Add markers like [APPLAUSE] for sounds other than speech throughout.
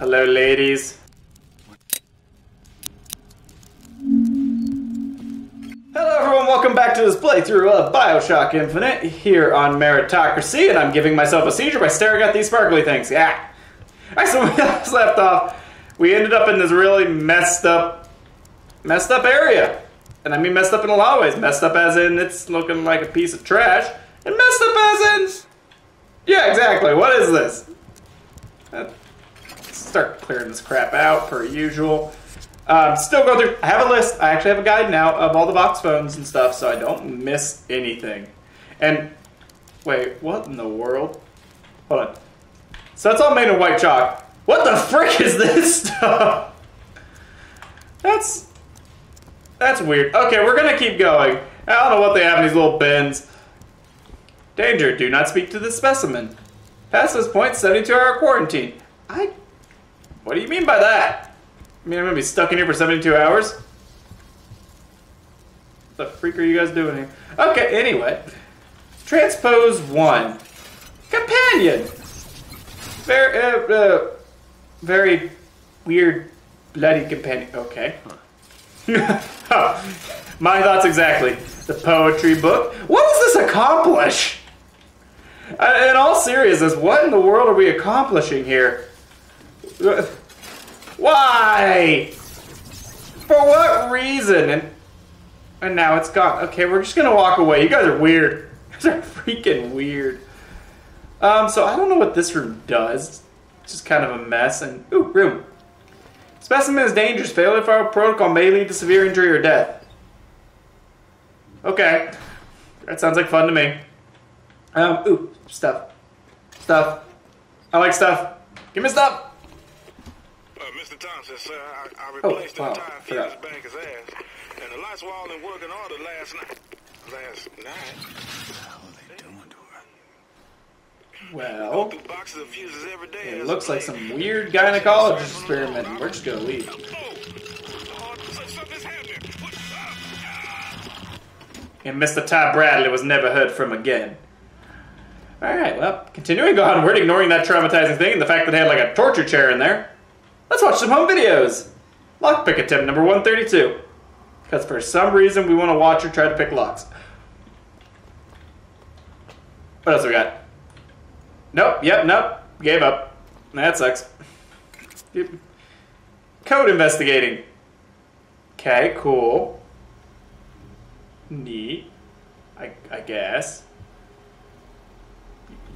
Hello, ladies. Hello, everyone. Welcome back to this playthrough of Bioshock Infinite here on Meritocracy, and I'm giving myself a seizure by staring at these sparkly things. Yeah. Alright, so [LAUGHS] we left off. We ended up in this really messed up, messed up area. And I mean messed up in a lot of ways. Messed up as in it's looking like a piece of trash. And messed up as in... Yeah, exactly. What is this? Uh, start clearing this crap out per usual. Um, still go through. I have a list. I actually have a guide now of all the Vox phones and stuff, so I don't miss anything. And wait, what in the world? Hold on. So that's all made of white chalk. What the frick is this [LAUGHS] stuff? That's that's weird. Okay, we're gonna keep going. I don't know what they have in these little bins. Danger, do not speak to the specimen. Past this point, 72 hour quarantine. I. What do you mean by that? I mean, I'm gonna be stuck in here for 72 hours? What the freak are you guys doing here? Okay, anyway. Transpose 1. Companion! Very, uh, uh, very weird, bloody companion. Okay. [LAUGHS] My thoughts exactly. The poetry book. What does this accomplish? Uh, in all seriousness, what in the world are we accomplishing here? Why? For what reason? And and now it's gone. Okay, we're just gonna walk away. You guys are weird. [LAUGHS] You guys are freaking weird. Um, so I don't know what this room does. It's just kind of a mess. And ooh, room. Specimen is dangerous. Failure for our protocol may lead to severe injury or death. Okay, that sounds like fun to me. Um, ooh, stuff, stuff. I like stuff. Give me stuff. Mr. Thompson, sir, I, I Oh, replaced wow, the entire fuse bank as and the lights were all in working order last night. Last night. Well, Through boxes of fuses every day. it looks like some weird gynecologist experiment. We're just gonna leave. Oh, oh, so- something's happening. What- ah, And Mr. Ty Bradley was never heard from again. Alright, well, continuing on, we're ignoring that traumatizing thing and the fact that they had like a torture chair in there, let's watch some home videos. Lockpick attempt number 132. Because for some reason we want to watch her try to pick locks. What else we got? Nope, yep, nope. Gave up. That sucks. Code investigating. Okay, cool. Neat. I, I guess.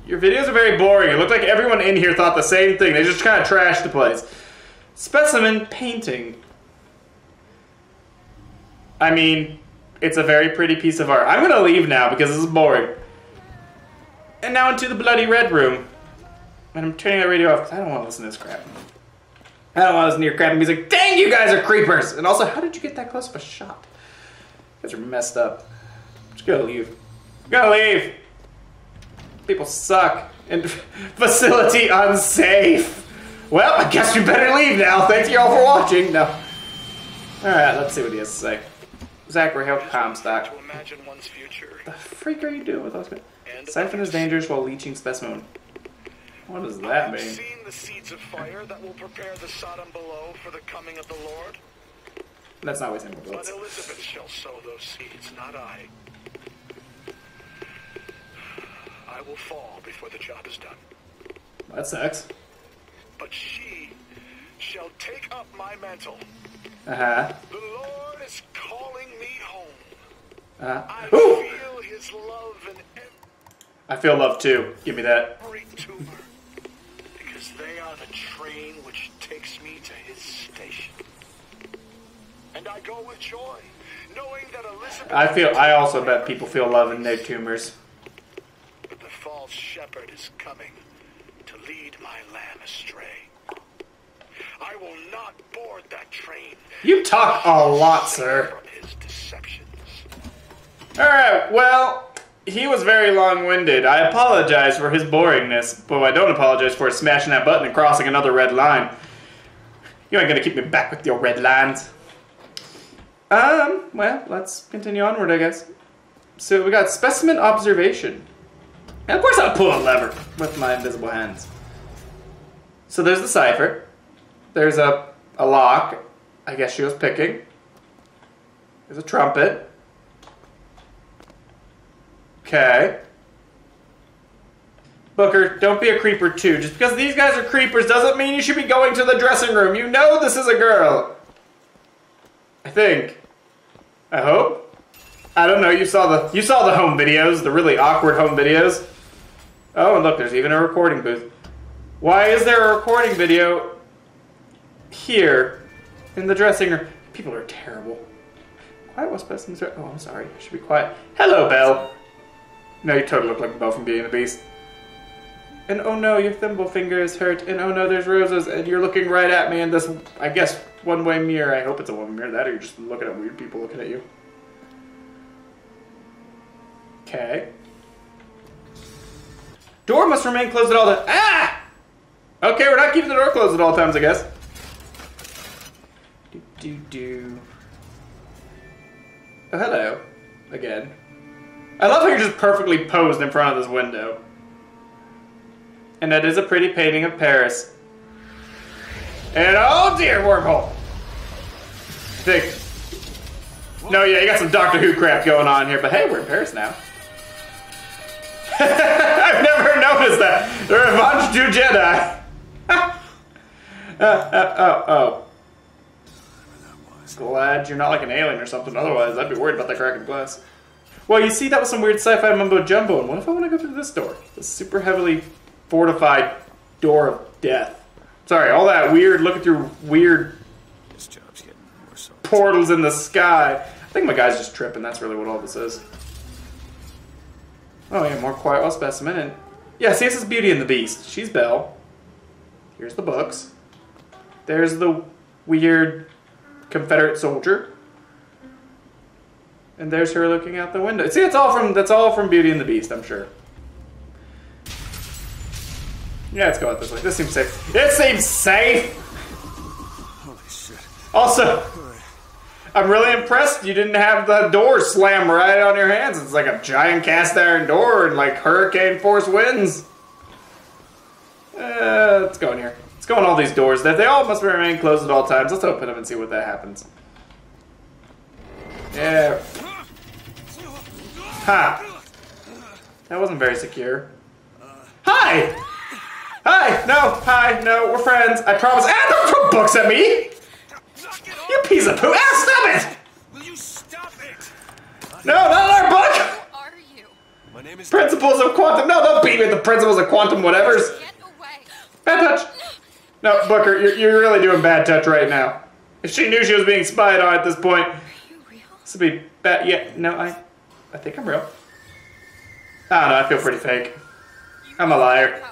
Your videos are very boring. It looked like everyone in here thought the same thing. They just kind of trashed the place. Specimen painting. I mean, it's a very pretty piece of art. I'm gonna leave now because this is boring. And now into the bloody red room. And I'm turning that radio off because I don't want to listen to this crap. I don't want to listen to your crappy music. Dang, you guys are creepers! And also, how did you get that close of a shot? You guys are messed up. Just gotta leave. Gotta leave. People suck. And [LAUGHS] facility unsafe. Well, I guess you better leave now. Thank you all for watching. No. Alright, let's see what he has to say. Zachary Hale Comstock. To imagine one's future. The freak are you doing with those? And Siphon is dangerous while leeching specimen. What does that mean? seen the seeds of fire that will prepare the Sodom below for the coming of the Lord. That's not what he's saying. But Elizabeth shall sow those seeds, not I. I will fall before the job is done. That sucks. But she shall take up my mantle. Uh huh. The Lord is calling me home. Uh I huh. Ooh! feel his love in I feel love too. Give me that. every tumor. Because they are the train which takes me to his station. And I go with joy, knowing that Elizabeth I feel. I also bet people feel love in their tumors. But the false shepherd is coming lead my lamb astray. I will not board that train. You talk a lot, sir. From his deceptions. All right. Well, he was very long-winded. I apologize for his boringness, but I don't apologize for smashing that button and crossing another red line. You ain't gonna keep me back with your red lines. Um. Well, let's continue onward, I guess. So we got specimen observation. And of course, I'll pull a lever with my invisible hands. So there's the cipher. There's a, a lock. I guess she was picking. There's a trumpet. Okay. Booker, don't be a creeper too. Just because these guys are creepers doesn't mean you should be going to the dressing room. You know this is a girl. I think. I hope. I don't know. You saw the you saw the home videos, the really awkward home videos. Oh, and look, there's even a recording booth. Why is there a recording video here in the dressing room? People are terrible. Quiet specimens are. Oh, I'm sorry. I should be quiet. Hello, Belle. No, you totally look like Belle from Beauty and the Beast. And oh no, your thimble finger is hurt. And oh no, there's roses. And you're looking right at me in this, I guess, one way mirror. I hope it's a one way mirror. That or you're just looking at weird people looking at you. Okay. Door must remain closed at all times. Ah! Okay, we're not keeping the door closed at all times, I guess. Do do do. Oh, hello. Again. I love how you're just perfectly posed in front of this window. And that is a pretty painting of Paris. And oh dear, wormhole. Thick. No, yeah, you got some Doctor Who crap going on here, but hey, we're in Paris now. [LAUGHS] I've never noticed that. The Revenge du Jedi. Uh, oh, oh. Glad you're not like an alien or something. Otherwise, I'd be worried about that cracking glass. Well, you see, that was some weird sci-fi mumbo jumbo. And what if I want to go through this door? This super heavily fortified door of death. Sorry, all that weird looking through weird This job's getting more portals in the sky. I think my guy's just tripping. That's really what all this is. Oh yeah, more quiet while specimen. And yeah, see, this is Beauty and the Beast. She's Belle. Here's the books. There's the weird Confederate soldier. And there's her looking out the window. See, it's all from that's all from Beauty and the Beast, I'm sure. Yeah, let's go out this way. This seems safe. It seems safe. Holy shit. Also, I'm really impressed you didn't have the door slam right on your hands. It's like a giant cast iron door and like hurricane force winds. Uh, let's go in here. Let's go in all these doors. That they all must remain closed at all times. Let's open them and see what that happens. Yeah. Ha. That wasn't very secure. Hi. Hi. No. Hi. No. We're friends. I promise. Ah! Don't throw books at me. You off! piece of poo! Ah, stop it! Will you stop it? No, not our book! are you? My name is. Principles of quantum. No, don't beat me with the principles of quantum whatevers. Bad touch. No, Booker, you're, you're really doing bad touch right now. If she knew she was being spied on at this point, Are you real? this would be bad. Yeah, no, I, I think I'm real. I don't know. I feel pretty fake. I'm a liar.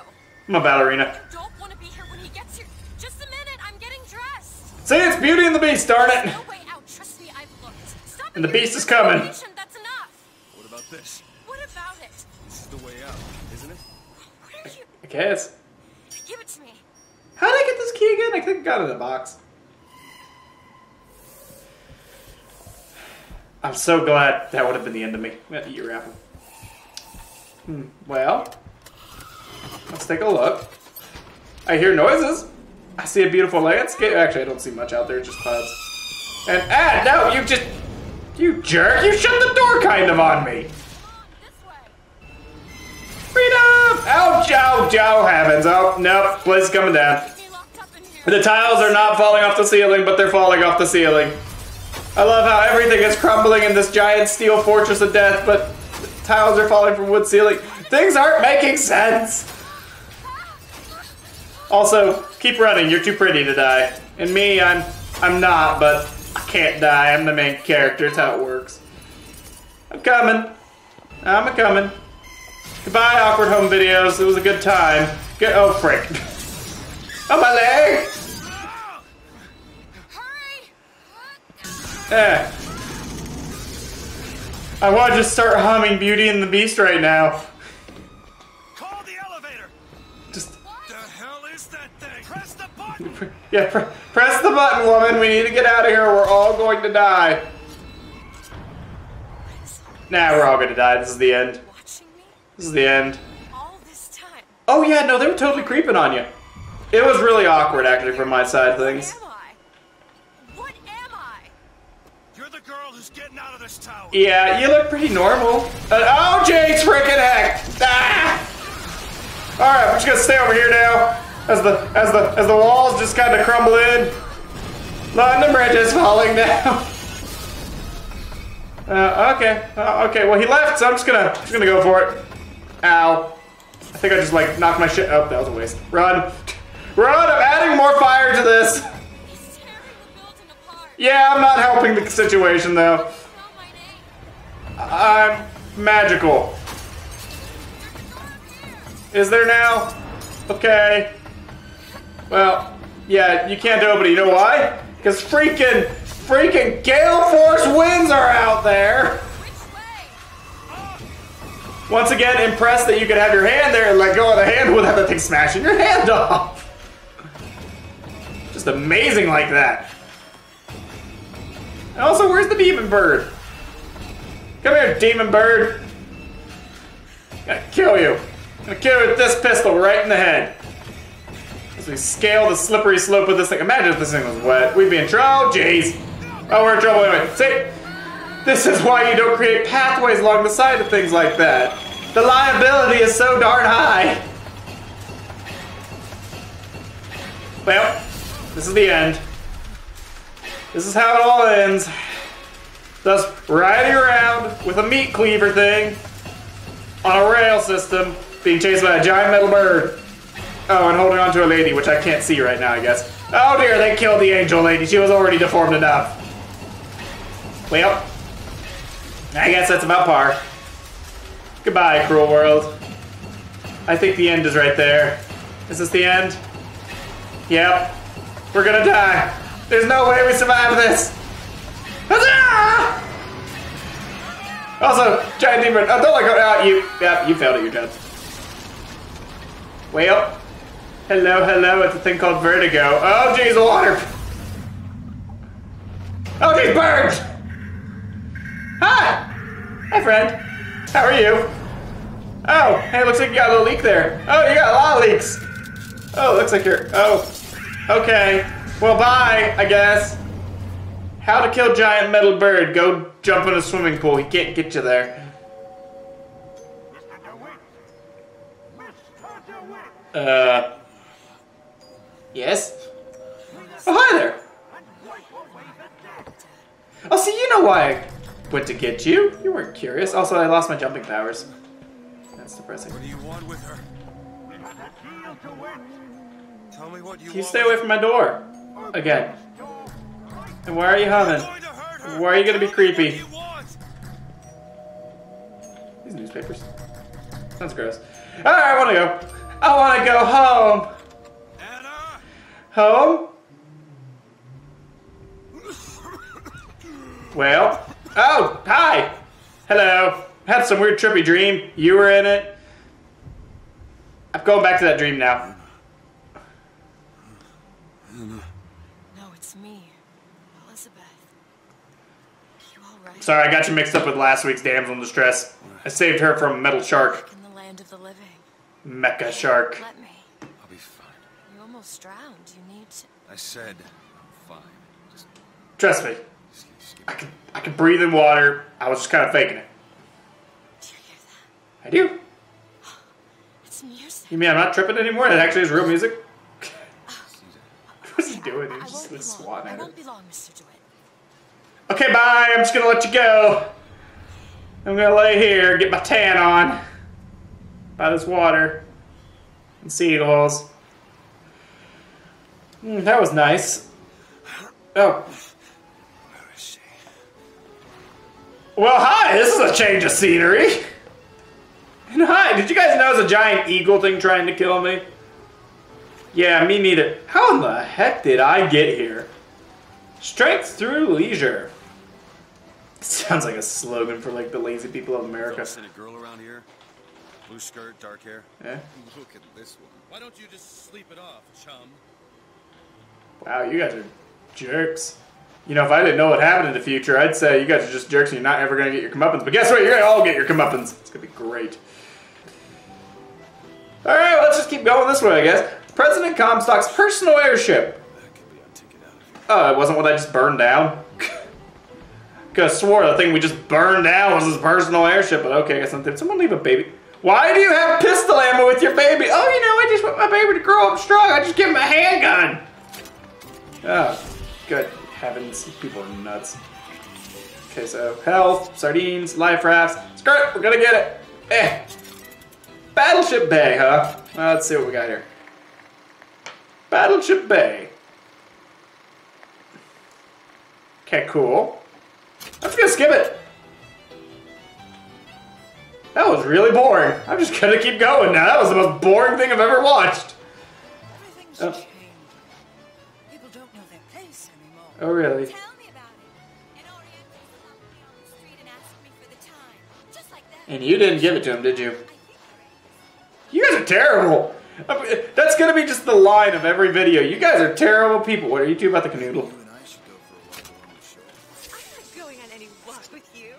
I'm a ballerina. Don't want to be here when he gets here. Just a minute. I'm getting dressed. See, it's Beauty and the Beast, darn it. No way out. Trust me. I've looked. And the beast is coming. That's enough. What about this? What about it? This is the way out, isn't it? What are you? I guess. Give it to me. How did I get this key again? I think I got it in a box. I'm so glad that would have been the end of me. Yeah, Eat your apple. Hmm. Well, let's take a look. I hear noises. I see a beautiful landscape. Actually, I don't see much out there, just clouds. And ah, no, you just, you jerk! You shut the door kind of on me. Freedom! Ouch! Ouch! Oh heavens! Oh nope, place is coming down. The tiles are not falling off the ceiling, but they're falling off the ceiling. I love how everything is crumbling in this giant steel fortress of death, but tiles are falling from wood ceiling. Things aren't making sense. Also, keep running. You're too pretty to die. And me, I'm I'm not, but I can't die. I'm the main character. It's how it works. I'm coming. I'm a coming. Goodbye, awkward home videos. It was a good time. Get Oh frick. [LAUGHS] Oh my leg. Eh. I want to just start humming Beauty and the Beast right now. Call the elevator! Just, The hell is that thing? Press the button! yeah, pr- press the button, woman. We need to get out of here. We're all going to die. Nah, we're all going to die. This is the end. This is the end. all this time. Oh, yeah, no, they were totally creeping on you. It was really awkward, actually, from my side of things. What am I? What am I? You're the girl who's getting out of this tower. Yeah, you look pretty normal. Uh, oh, Jake's freaking heck! Ah! All right, we're just gonna stay over here now, as the as the as the walls just kind of crumble in. London Bridge is falling [LAUGHS] down. Uh, okay, uh, okay. Well, he left, so I'm just gonna just gonna go for it. Ow! I think I just like knocked my shit. Oh, that was a waste. Run, run! I'm adding more fire to this. Yeah, I'm not helping the situation though. I'm magical. Is there now? Okay. Well, yeah, you can't open it. You know why? Because freaking, freaking gale force winds are out there. Once again, impressed that you could have your hand there and let go of the hand without the thing smashing your hand off. Just amazing like that. Also, where's the demon bird? Come here, demon bird. I'm gonna kill you. I'm gonna kill you with this pistol right in the head. As we scale the slippery slope of this thing. Imagine if this thing was wet. We'd be in trouble. Oh, jeez. Oh, we're in trouble anyway. See? This is why you don't create pathways along the side of things like that. The liability is so darn high. Well, this is the end. This is how it all ends. Thus, riding around with a meat cleaver thing on a rail system, being chased by a giant metal bird. Oh, and holding on to a lady, which I can't see right now, I guess. Oh dear, they killed the angel lady. She was already deformed enough. Well, I guess that's about par. Goodbye, cruel world. I think the end is right there. Is this the end? Yep. We're gonna die. There's no way we survive this. Huzzah! Also, giant demon. Oh, don't let go. Oh, you. Yep, you failed at your job. Well, hello, hello. It's a thing called vertigo. Oh, geez, water. Oh, geez, birds. Hi! Hi, friend. How are you? Oh, hey, looks like you got a little leak there. Oh, you got a lot of leaks. Oh, looks like you're. Oh, okay. Well, bye, I guess. How to kill giant metal bird. Go jump in a swimming pool. He can't get you there. Uh. Yes? Oh, hi there. Oh, see, you know why I went to get you. You weren't curious. Also, I lost my jumping powers. That's depressing. What do you want with her? Tell me what you Can you stay away from my door? Again. And why are you humming? I'm going to hurt her. Why are you gonna be creepy? What you want. These newspapers. Sounds gross. Alright, I wanna go. I wanna go home. Home? Well. Oh, hi. Hello. Had some weird trippy dream. You were in it. I'm going back to that dream now. No, it's me, Elizabeth. Are You all right? Sorry, I got you mixed up with last week's damsel in distress. I saved her from metal shark. In the land of the living. Mecha shark. Let me. I'll be fine. You almost drowned. You need to. I said I'm fine. Just, Trust me. just, just I can I can breathe in water. I was just kind of faking it. Do you hear that? I do. [GASPS] It's music. You mean I'm not tripping anymore? That actually is real music. Doing? I He's just won't be like long. swatting I at long, Okay, bye. I'm just gonna let you go. I'm gonna lay here, get my tan on by this water and seagulls. Mm, that was nice. Oh, Where is she? well, hi. This is a change of scenery. And hi, did you guys know there's a giant eagle thing trying to kill me? Yeah, me neither. How in the heck did I get here? Strength through leisure. [LAUGHS] Sounds like a slogan for like the lazy people of America. Seen a girl around here? Blue skirt, dark hair. Yeah. Look at this one. Why don't you just sleep it off, chum? Wow, you guys are jerks. You know, if I didn't know what happened in the future, I'd say you guys are just jerks and you're not ever going to get your comeuppance. But guess what? You're going to all get your comeuppance. It's going to be great. Alright, well, let's just keep going this way, I guess. President Comstock's personal airship. Oh, it wasn't what I just burned down? [LAUGHS] Have swore the thing we just burned down was his personal airship, but okay, I guess. Did someone leave a baby? Why do you have pistol ammo with your baby? Oh, you know, I just want my baby to grow up strong. I just give him a handgun. Oh, good heavens. People are nuts. Okay, so health, sardines, life rafts. Skirt, we're gonna get it. Eh. Battleship Bay, huh? Well, let's see what we got here. Battleship Bay. Okay, cool. I'm just gonna skip it. That was really boring. I'm just gonna keep going now. That was the most boring thing I've ever watched. Everything's Oh. changed. People don't know their place anymore. Oh, really? Tell me about it. An Oriental stopped me on the street and asked me for the time. Just like that. And you didn't give it to him, did you? I think there is. You guys are terrible. I mean, That's gonna be just the line of every video. You guys are terrible people. What are you two about the canoodle? You and I should go for a walk along the shore. I'm not going on any walk with you.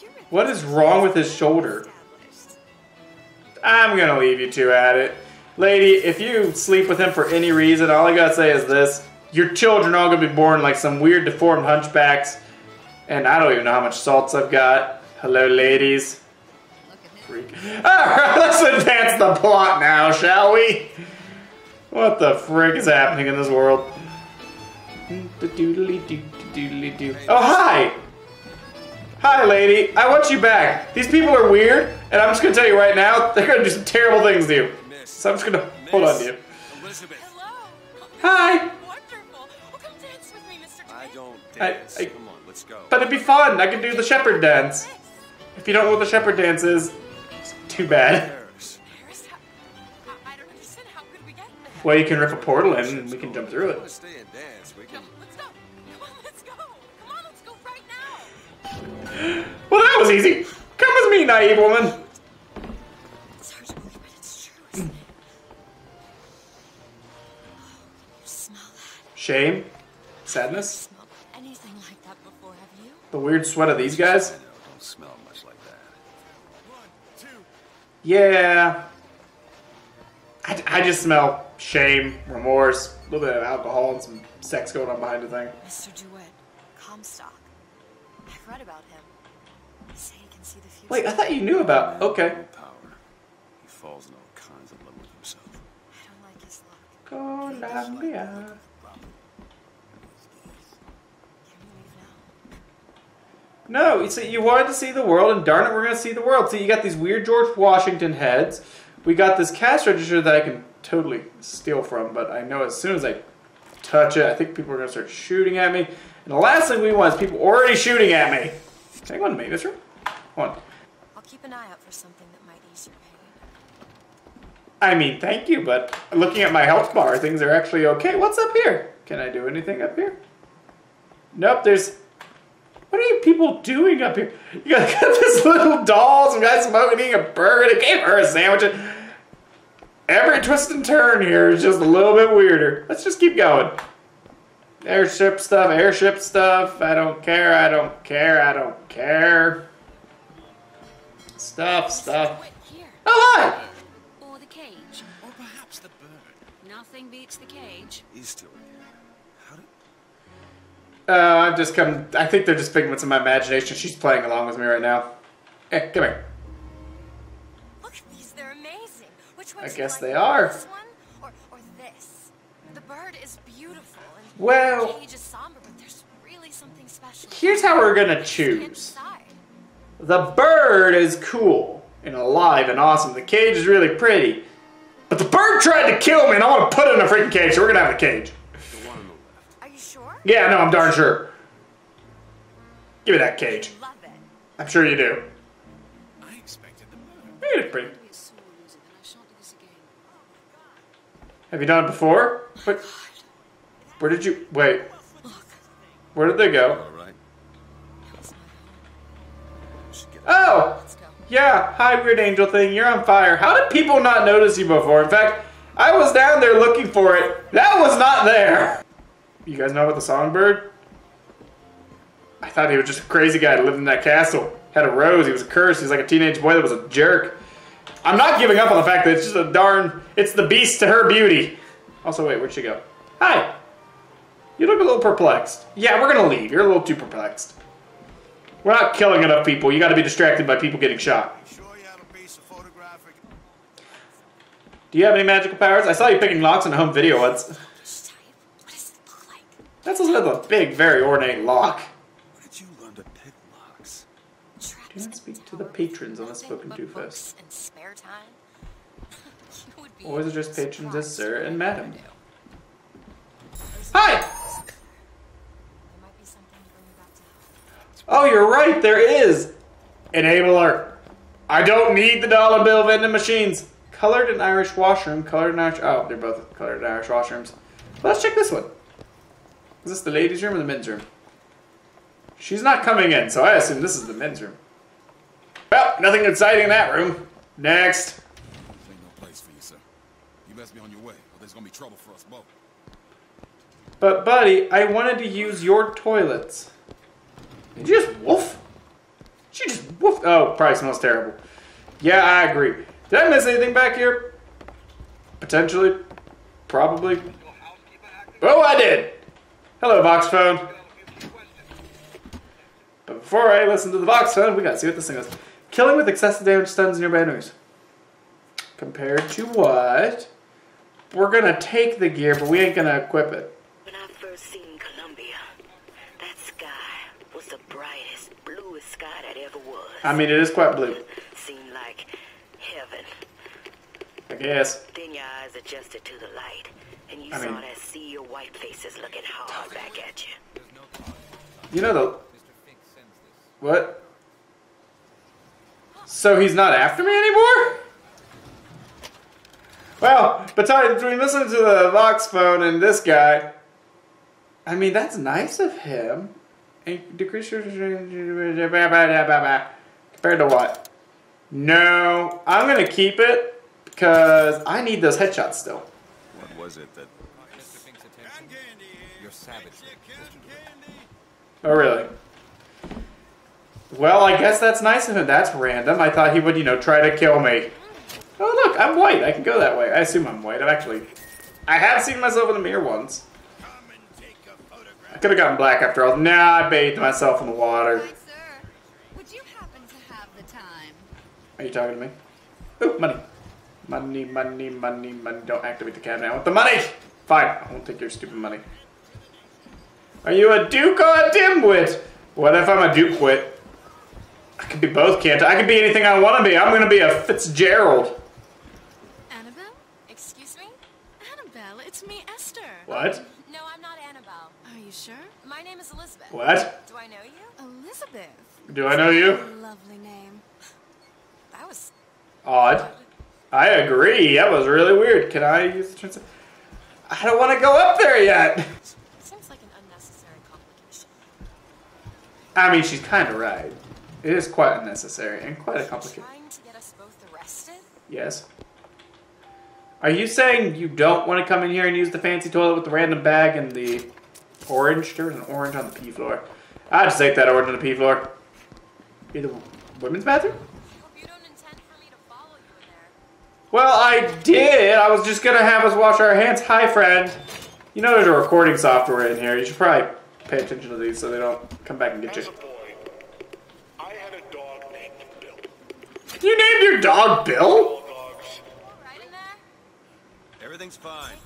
You're a What is wrong with his shoulder? I'm gonna leave you two at it. Lady, if you sleep with him for any reason, all I gotta say is this. Your children are all gonna be born like some weird deformed hunchbacks. And I don't even know how much salts I've got. Hello, ladies. Look at him. Freak. Alright, [LAUGHS] let's advance the plot now, shall we? What the frick is happening in this world? Oh, hi! Hi, lady. I want you back. These people are weird, and I'm just gonna tell you right now, they're gonna do some terrible things to you. Miss. So I'm just gonna hold on to you. Elizabeth. Hello. Hi. Wonderful. Come dance with me, Mr. I don't dance. I- Come on, let's go. But it'd be fun. I could do the shepherd dance. If you don't know what the shepherd dance is, it's too bad. Paris. Paris, how- I, I don't understand. How could we get there? Well, you can rip a portal in, and we can jump through it. stay and dance, we can. let's go. Come on, let's go. Come on, let's go. Well, that was easy. Come with me, naive woman. It's hard to believe, but it's true, isn't it? You smell that? Shame, sadness, Smelled anything like that before, have you? the weird sweat of these guys. Yeah. I, I just smell shame, remorse, a little bit of alcohol, and some sex going on behind the thing. Mr. DeWitt, Comstock. I've read about him. They say he can see the future. Wait, I thought you knew about. Okay. Power. He falls in all kinds of love with himself. I don't like his luck. Columbia. Can we leave now? No, you see, you wanted to see the world, and darn it, we're gonna see the world. See, you got these weird George Washington heads. We got this cash register that I can totally steal from, but I know as soon as I touch it, I think people are gonna start shooting at me. And the last thing we want is people already shooting at me. Hang on to me, mister. Hold on. I'll keep an eye out for something that might ease your pain. I mean, thank you, but looking at my health bar, things are actually okay. What's up here? Can I do anything up here? Nope, there's. What are you people doing up here? You got, [LAUGHS] got this little doll, some guy smoking, eating a burger. They gave her a sandwich. Every twist and turn here is just a little bit weirder. Let's just keep going. Airship stuff, airship stuff. I don't care, I don't care, I don't care. Stuff, stuff. Oh, hi! Or the cage. Or perhaps the bird. Nothing beats the cage. He's still here. How did. Uh, I've just come. I think they're just figments of my imagination. She's playing along with me right now. Eh, come here. Look at these, they're amazing. Which one I guess like? they are. This one or, or this? The bird is beautiful and Well- the cage is somber, but there's really something special. Here's how we're gonna choose. The bird is cool and alive and awesome. The cage is really pretty. But the bird tried to kill me and I want to put it in a freaking cage, so we're gonna have a cage. The one on the left. Are you sure? Yeah, no, I'm darn sure. Give me that cage. I'm sure you do. I expected the bird. It pretty. Be a sore loser, but I shan't do this again. Oh, Have you done it before? But where did you wait? Where did they go? All right. We should get Oh! Yeah, hi, weird angel thing. You're on fire. How did people not notice you before? In fact, I was down there looking for it. That was not there. You guys know about the songbird? I thought he was just a crazy guy that lived in that castle. Had a rose. He was cursed. He was like a teenage boy that was a jerk. I'm not giving up on the fact that it's just a darn, it's the beast to her beauty. Also, wait, where'd she go? Hi. You look a little perplexed. Yeah, we're gonna leave. You're a little too perplexed. We're not killing enough people. You gotta be distracted by people getting shot. Do you have any magical powers? I saw you picking locks in a home video once. Which type? What does it look like? That's a little big, very ornate lock. Where did you learn to pick locks? Do not speak to the patrons unless nothing spoken but to first. And spare time. [LAUGHS] You would be Always address patrons as sir and madam. do. Hi! There might be something to bring you back to health. Oh, you're right, there is! Enabler. I don't need the dollar bill vending machines. Colored and Irish washroom, colored and Irish. Oh, they're both colored and Irish washrooms. Let's check this one. Is this the ladies' room or the men's room? She's not coming in, so I assume this is the men's room. Well, nothing exciting in that room. Next. This ain't no place for you, sir. You best be on your way, or there's gonna be trouble for us both. But, buddy, I wanted to use your toilets. Did you just woof? She just woof. Oh, probably smells terrible. Yeah, I agree. Did I miss anything back here? Potentially. Probably. Oh, I did. Hello, Vox phone. But before I listen to the Vox phone, we gotta see what this thing is. Killing with excessive damage stuns nearby enemies. Compared to what? We're gonna take the gear, but we ain't gonna equip it. When I first seen Columbia, that sky was the brightest, bluest sky that ever was. I mean, it is quite blue. Seemed like heaven. I guess. Then your eyes adjusted to the light, and you I saw mean- that sea of white faces looking hard back at you. You know the. What? So he's not after me anymore? Well, between, between listening to the Vox phone and this guy, I mean, that's nice of him. And decrease your. Compared to what? No, I'm gonna keep it because I need those headshots still. What was it that your savage? Oh, really? Well, I guess that's nice of him. That's random. I thought he would, you know, try to kill me. Oh, look, I'm white. I can go that way. I assume I'm white. I've actually... I have seen myself in the mirror once. I could have gotten black after all. Nah, I bathed myself in the water. Hi, you happen to have the? Are you talking to me? Ooh, money. Money, money, money, money. Don't activate the cabinet. I want the money! Fine, I won't take your stupid money. Are you a duke or a dimwit? What if I'm a duke wit? I could be both, can't I? I could be anything I want to be. I'm gonna be a Fitzgerald. Annabelle? Excuse me? Annabelle, it's me, Esther. What? No, I'm not Annabelle. Are you sure? My name is Elizabeth. What? Do I know you? Elizabeth. Do I know you? Lovely name. That was Odd. I agree. That was really weird. Can I use the transit? I don't want to go up there yet. seems like an unnecessary complication. I mean, she's kind of right. It is quite unnecessary and quite a complicated. Trying to get us both arrested? Yes. Are you saying you don't want to come in here and use the fancy toilet with the random bag and the orange? There was an orange on the P floor. I just take that orange on the P floor. Be the women's bathroom? Well, I did. I was just gonna have us wash our hands. Hi, friend. You know there's a recording software in here. You should probably pay attention to these so they don't come back and get As you. a boy, I had a dog named Bill. You named your dog Bill? All dogs Right in there? Everything's fine.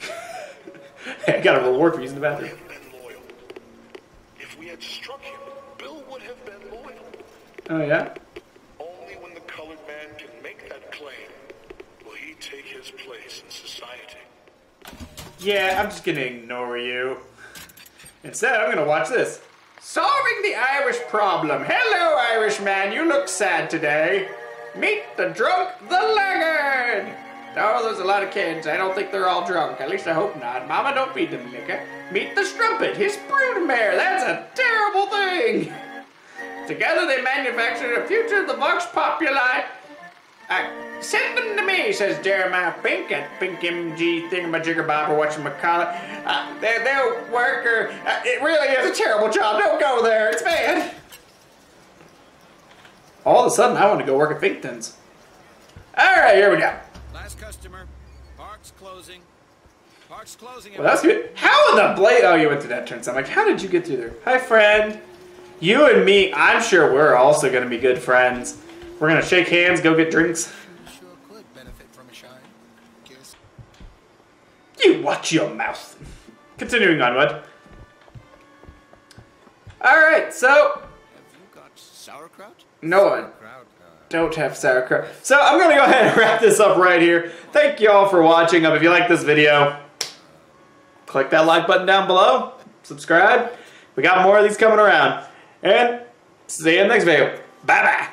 [LAUGHS] I got a reward for using the bathroom. been loyal. If we had struck him, Bill would have been loyal. Oh yeah. Only when the colored man can make that claim will he take his place in society. Yeah, I'm just gonna ignore you. Instead, I'm gonna watch this. Solving the Irish problem. Hello, Irishman. You look sad today. Meet the drunk, the laggard. Oh, there's a lot of kids. I don't think they're all drunk. At least I hope not. Mama, don't feed them liquor. Meet the strumpet, his broodmare. That's a terrible thing. Together they manufactured a future of the Vox Populi. Uh, send them to me, says Jeremiah Fink at Fink MG Thingamajiggerbob or whatchamacallit. Uh, their, their worker, uh, it really is a terrible job. Don't go there. It's bad. All of a sudden, I want to go work at Finkton's. All right, here we go. Last customer. Park's closing. Park's closing. Well, that's good. How in the blade? Oh, you went through that turn. So I'm like, how did you get through there? Hi, friend. You and me, I'm sure we're also going to be good friends. We're to shake hands, go get drinks. You watch your mouth. Continuing onward. All right, so Have you got sauerkraut? no one. Don't have sauerkraut. So I'm gonna go ahead and wrap this up right here. Thank you all for watching. If you like this video, click that like button down below. Subscribe. We got more of these coming around. And see you in the next video. Bye bye.